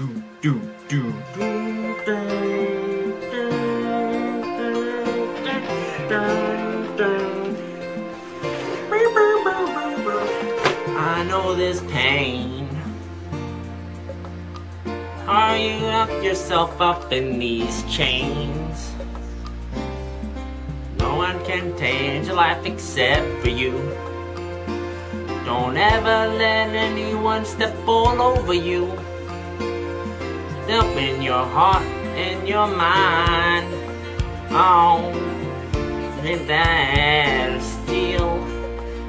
do do do do dun. I know this pain. Are you up yourself up in these chains? No one can change your life except for you. Don't ever let anyone step all over you. Up in your heart, in your mind. Oh, and then still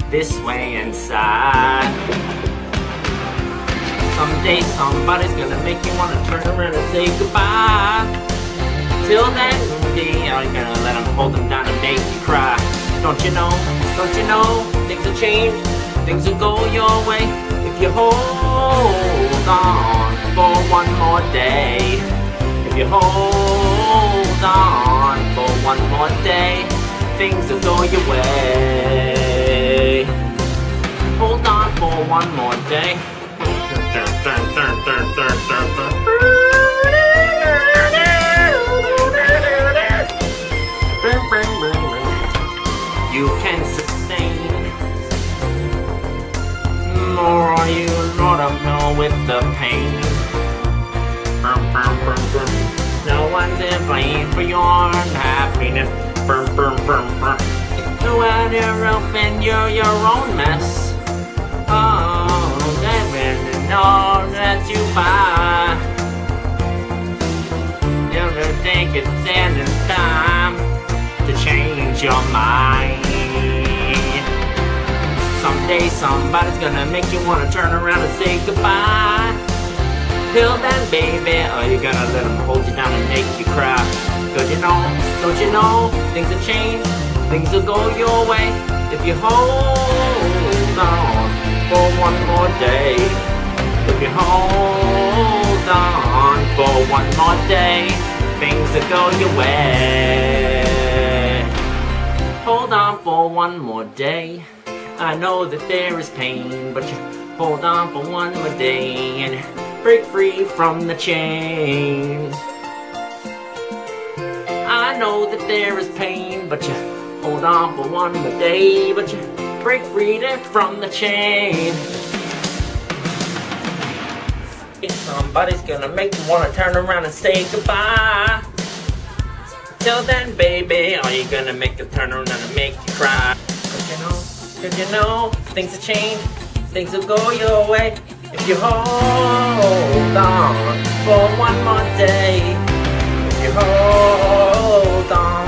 this way inside? Someday somebody's gonna make you wanna turn around and say goodbye. Till then, day, you gonna let them hold them down and make you cry? Don't you know? Don't you know? Things will change. Things will go your way if you hold hold on for one more day, things will go your way. Hold on for one more day. You can sustain Or are you not up with the pain? Blame for your unhappiness. Go out and open you're your own mess. Oh, never know that you buy. Never think it's standing time to change your mind. Someday somebody's gonna make you wanna turn around and say goodbye. Till then, baby, are you gonna let them hold you down and make you cry? Cause you know, don't you know, things will change, things will go your way if you hold on for one more day. If you hold on for one more day, things will go your way. Hold on for one more day. I know that there is pain, but you hold on for one more day and break free from the chains. I know that there is pain, but you hold on for one more day, but you break free from the chain. Somebody's gonna make you wanna turn around and say goodbye. Till then, baby, are you gonna make a turn around and make you cry? Cause you know, cause you know, things will change, things will go your way. If you hold on for one more day, if you hold on.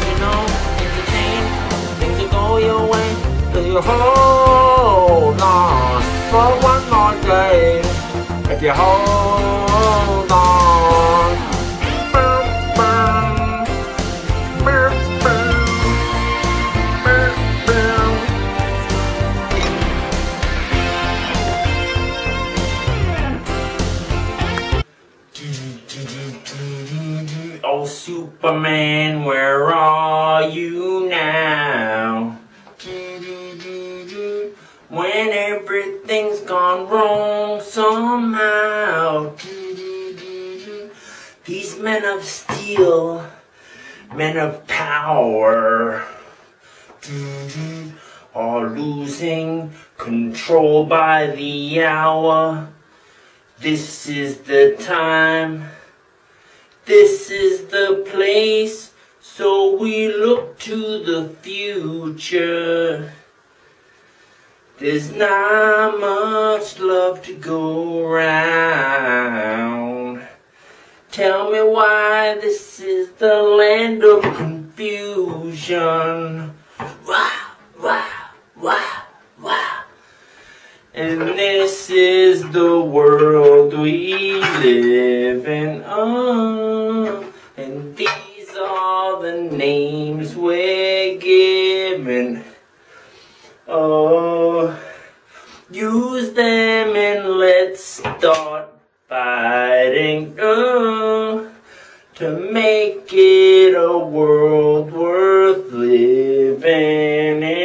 You know, change, things will go your way. If you hold you hold on. Boom, boom, boom. Oh, Superman, where are you now? When everything's gone wrong somehow. These men of steel, men of power, are losing control by the hour. This is the time. This is the place, so we look to the future. There's not much love to go around. Tell me why this is the land of confusion. Wow, wow, wow, wow. And this is the world we live start fighting uh, to make it a world worth living in.